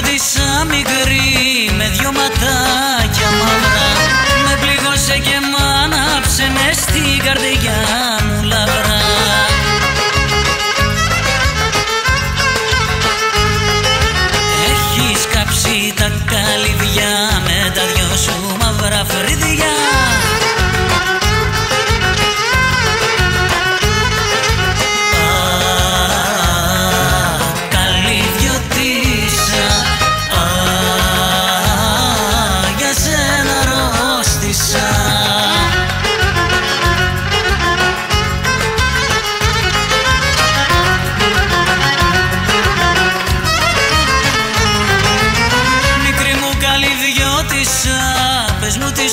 ρώτησα μικρή με δυο ματάκια μαύρα Με πληγώσε και μ' άναψε μες στην καρδιά μου λαβρά Έχεις κάψει τα καλυβιά με τα δυο σου μαύρα φρύδια mas não te